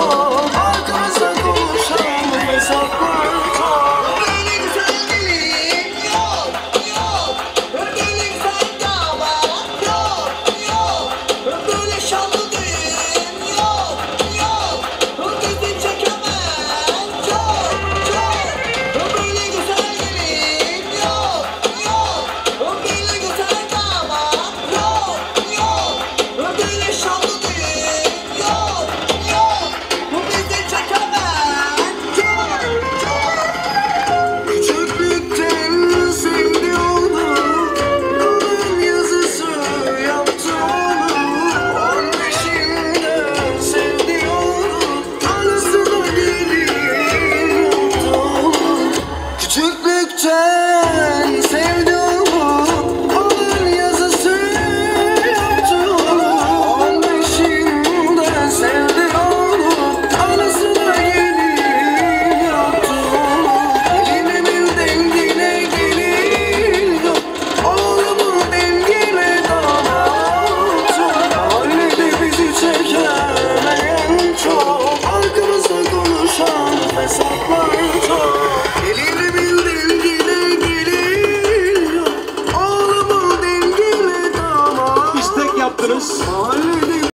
서 dollars.